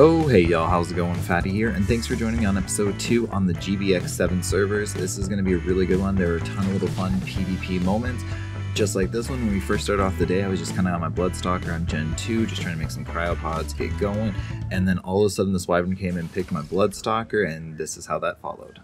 Oh, hey y'all, how's it going? Fatty here, and thanks for joining me on episode 2 on the GBX7 servers. This is going to be a really good one. There are a ton of little fun PvP moments, just like this one. When we first started off the day, I was just kind of on my Bloodstalker on Gen 2, just trying to make some cryopods, get going, and then all of a sudden this Wyvern came and picked my Bloodstalker, and this is how that followed.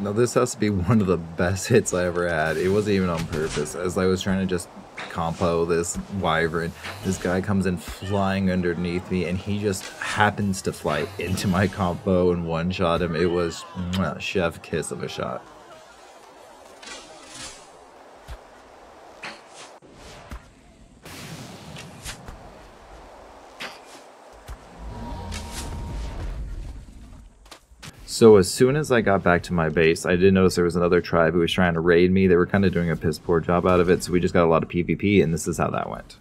Now this has to be one of the best hits I ever had. It wasn't even on purpose. As I was trying to just compo this wyvern, this guy comes in flying underneath me and he just happens to fly into my compo and one-shot him. It was mwah, chef kiss of a shot. So as soon as I got back to my base, I did notice there was another tribe who was trying to raid me. They were kind of doing a piss poor job out of it, so we just got a lot of PvP, and this is how that went.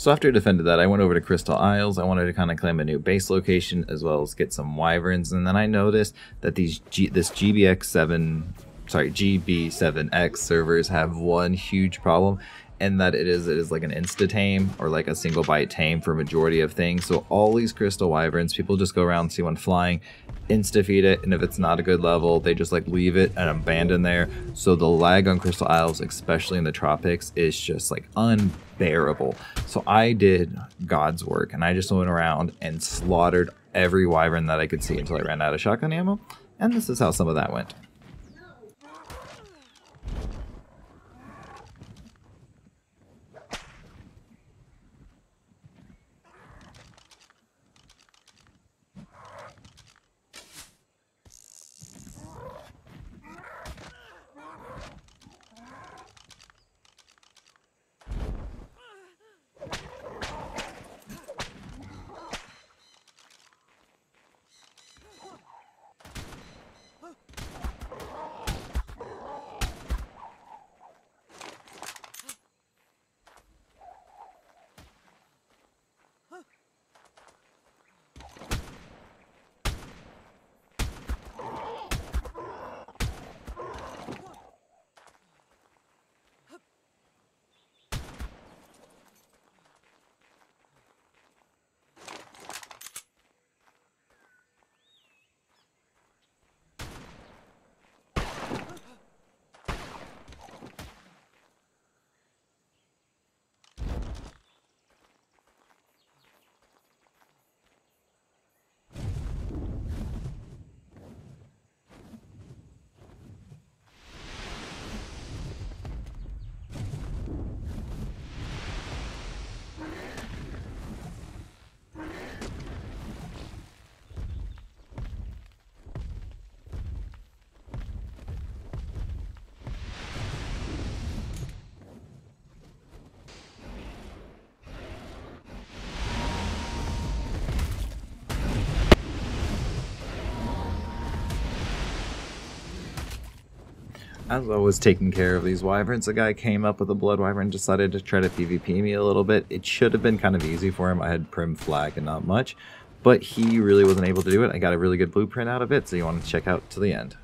So after I defended that, I went over to Crystal Isles. I wanted to kind of claim a new base location as well as get some wyverns. And then I noticed that these G- this GBX7 sorry, GB7X servers have one huge problem, and that it is it is like an insta tame or like a single bite tame for majority of things. So all these crystal wyverns, people just go around and see one flying, insta feed it, and if it's not a good level, they just like leave it and abandon there. So the lag on Crystal Isles, especially in the tropics, is just like unbearable. So I did God's work and I just went around and slaughtered every wyvern that I could see until I ran out of shotgun ammo. And this is how some of that went. As I was taking care of these wyverns, a guy came up with a blood wyvern and decided to try to PvP me a little bit. It should have been kind of easy for him. I had prim flag and not much, but he really wasn't able to do it. I got a really good blueprint out of it, so you want to check out to the end.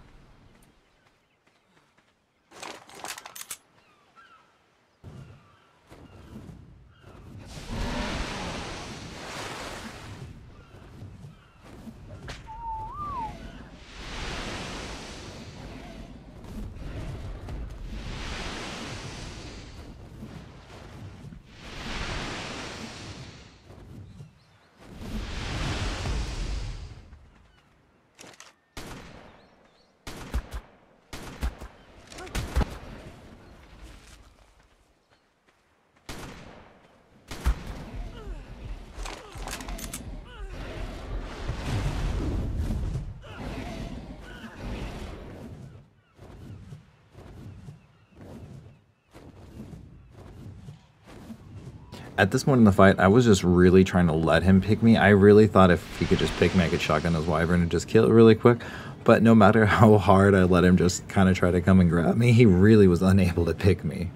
At this point in the fight, I was just really trying to let him pick me. I really thought if he could just pick me, I could shotgun his wyvern and just kill it really quick. But no matter how hard I let him just kind of try to come and grab me, he really was unable to pick me.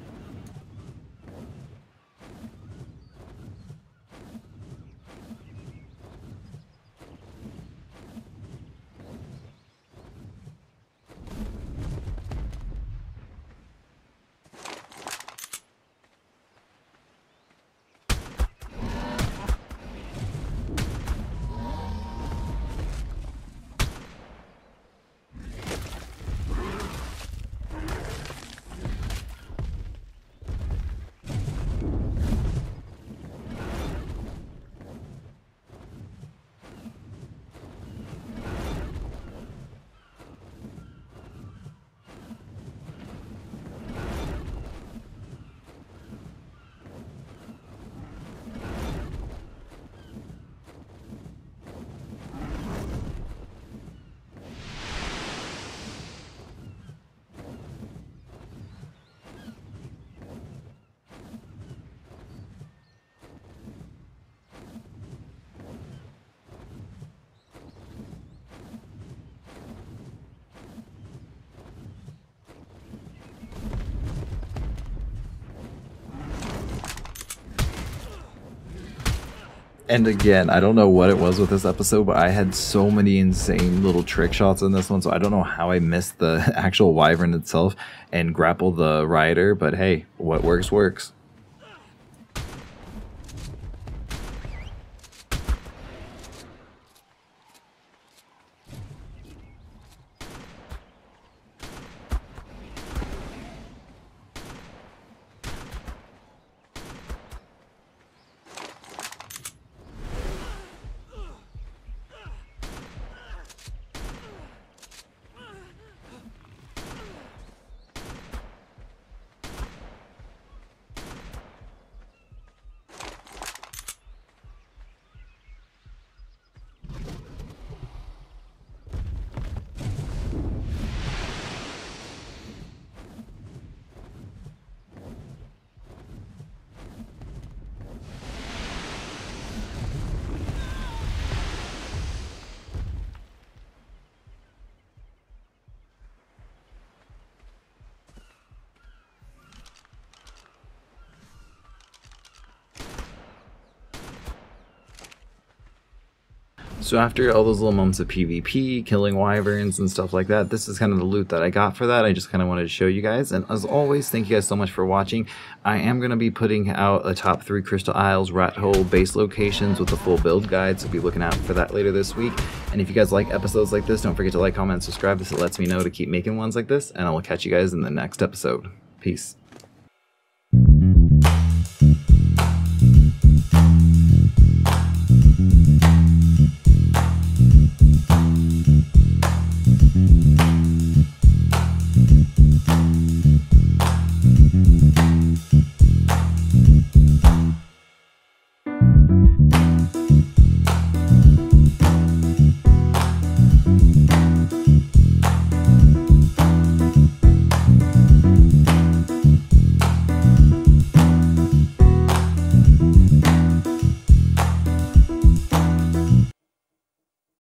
And again, I don't know what it was with this episode, but I had so many insane little trick shots in this one, so I don't know how I missed the actual wyvern itself and grapple the rider, but hey, what works works. So after all those little moments of PvP, killing wyverns and stuff like that, this is kind of the loot that I got for that. I just kind of wanted to show you guys. And as always, thank you guys so much for watching. I am going to be putting out a top three Crystal Isles rat hole base locations with the full build guide. So be looking out for that later this week. And if you guys like episodes like this, don't forget to like, comment, subscribe. This lets me know to keep making ones like this. And I will catch you guys in the next episode. Peace.